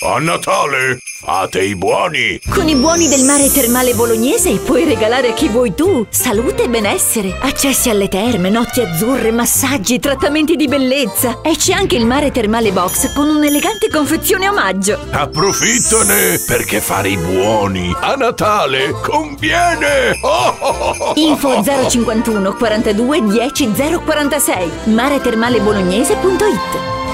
A Natale fate i buoni! Con i buoni del mare termale bolognese puoi regalare a chi vuoi tu salute e benessere, accessi alle terme, notti azzurre, massaggi, trattamenti di bellezza. E c'è anche il mare termale box con un'elegante confezione omaggio. Approfittane perché fare i buoni a Natale conviene! Oh, oh, oh. Info 051 42 10 046 maretermalebolognese.it